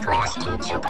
Class teacher.